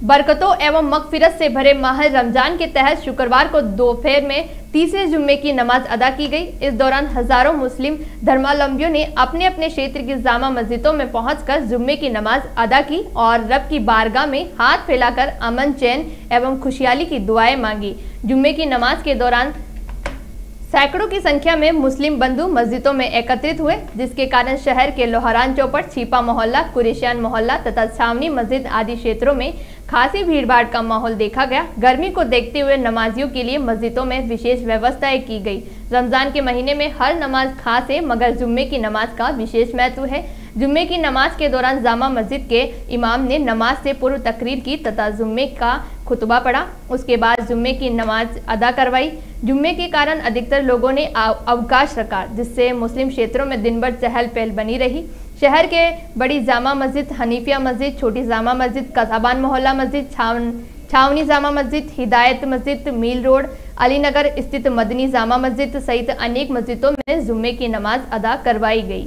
बरकतों एवं मगफिरत से भरे माह रमज़ान के तहत शुक्रवार को दोपहर में तीसरे जुम्मे की नमाज़ अदा की गई। इस दौरान हज़ारों मुस्लिम धर्मावलंबियों ने अपने अपने क्षेत्र की जामा मस्जिदों में पहुंचकर जुम्मे की नमाज़ अदा की और रब की बारगाह में हाथ फैलाकर अमन, चैन एवं खुशहाली की दुआएँ मांगी। जुम्मे की नमाज़ के दौरान सैकड़ों की संख्या में मुस्लिम बंधु मस्जिदों में एकत्रित हुए, जिसके कारण शहर के लोहरान चौपट, छिपा मोहल्ला, कुरेशियान मोहल्ला तथा छावनी मस्जिद आदि क्षेत्रों में खासी भीड़भाड़ का माहौल देखा गया। गर्मी को देखते हुए नमाजियों के लिए मस्जिदों में विशेष व्यवस्थाएँ की गई। रमज़ान के महीने में हर नमाज़ खास है, मगर जुम्मे की नमाज़ का विशेष महत्व है। जुम्मे की नमाज़ के दौरान जामा मस्जिद के इमाम ने नमाज़ से पूर्व तकरीर की तथा जुम्मे का खुतबा पढ़ा। उसके बाद जुम्मे की नमाज़ अदा करवाई। जुम्मे के कारण अधिकतर लोगों ने अवकाश रखा, जिससे मुस्लिम क्षेत्रों में दिन भर चहल पहल बनी रही। शहर के बड़ी जामा मस्जिद, हनीफिया मस्जिद, छोटी जामा मस्जिद, कसाबान मोहल्ला मस्जिद, छावन, छावनी जामा मस्जिद, हिदायत मस्जिद, मील रोड अली नगर स्थित मदनी जामा मस्जिद सहित अनेक मस्जिदों में जुम्मे की नमाज़ अदा करवाई गई।